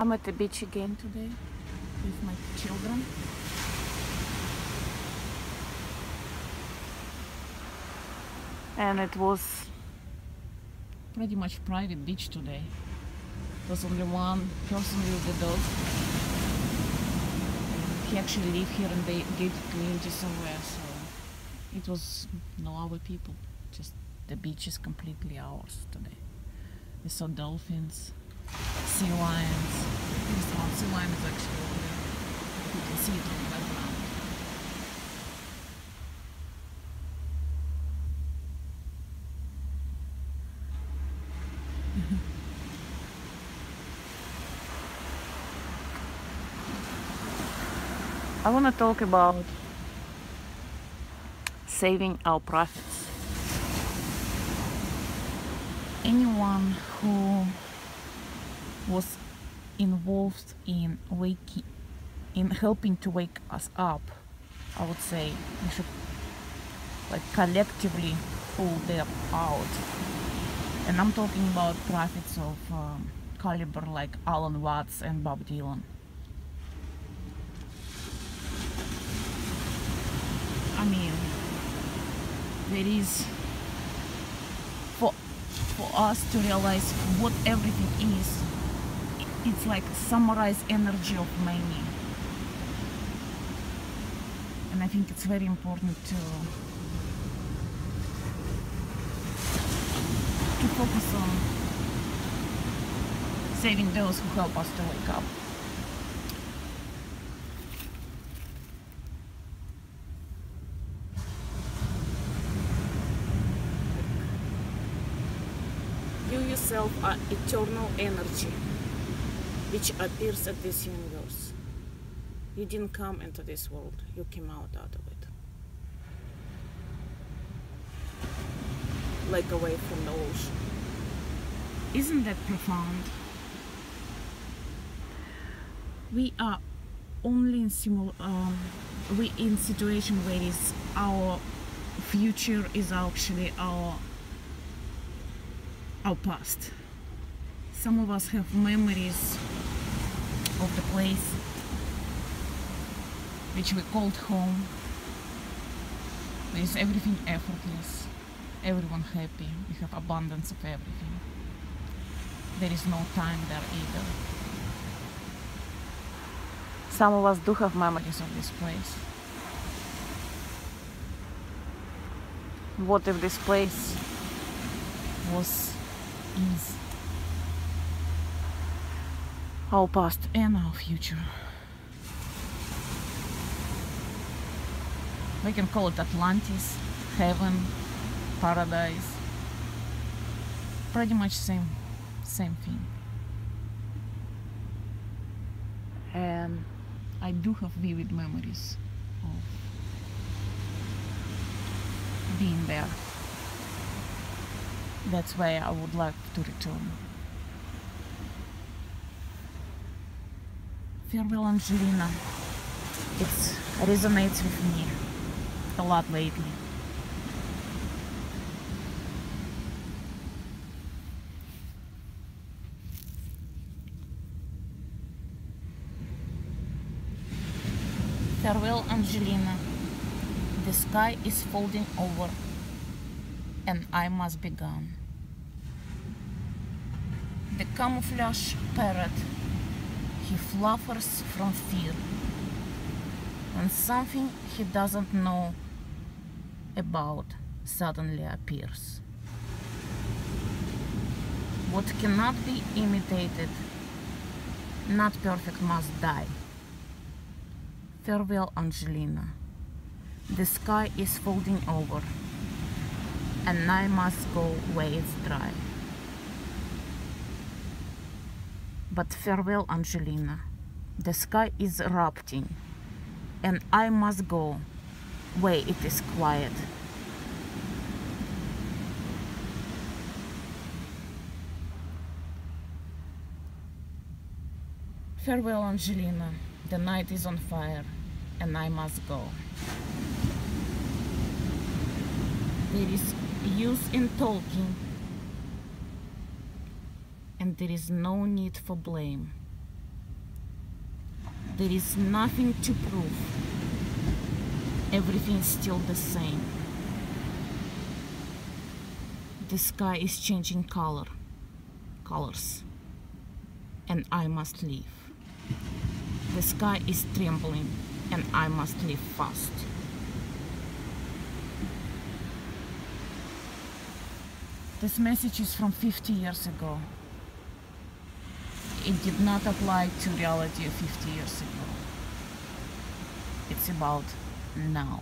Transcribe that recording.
I'm at the beach again today with my children. And it was pretty much private beach today. There was only one person with the dog. He actually lived here and in the gated community somewhere, so it was no other people. Just the beach is completely ours today. We saw dolphins, sea lions. Sea is actually over there. You can see it on the. I want to talk about saving our prophets. Anyone who was involved in waking, in helping to wake us up, I would say we should like collectively pull them out. And I'm talking about prophets of um, caliber like Alan Watts and Bob Dylan. I mean, there is for for us to realize what everything is. It's like summarized energy of many, and I think it's very important to to focus on saving those who help us to wake up. You yourself are eternal energy which appears at this universe. You didn't come into this world, you came out out of it. Like away from the ocean. Isn't that profound? We are only in simul um, we in situation where is our future is actually our our past. Some of us have memories of the place which we called home. There is everything effortless, everyone happy, we have abundance of everything. There is no time there either. Some of us do have memories of this place. What if this place was is our past and our future. We can call it Atlantis, heaven, paradise. Pretty much same same thing. And I do have vivid memories of being there. That's why I would like to return. Farewell Angelina. It resonates with me a lot lately. Farewell Angelina. The sky is folding over and I must be gone. The camouflage parrot, he flutters from fear, and something he doesn't know about suddenly appears. What cannot be imitated, not perfect must die. Farewell, Angelina. The sky is folding over and I must go where it's dry. But farewell, Angelina. The sky is erupting, and I must go where it is quiet. Farewell, Angelina. The night is on fire, and I must go. There is use in talking, and there is no need for blame. There is nothing to prove. Everything is still the same. The sky is changing color, colors, and I must leave. The sky is trembling, and I must leave fast. This message is from 50 years ago. It did not apply to reality 50 years ago. It's about now.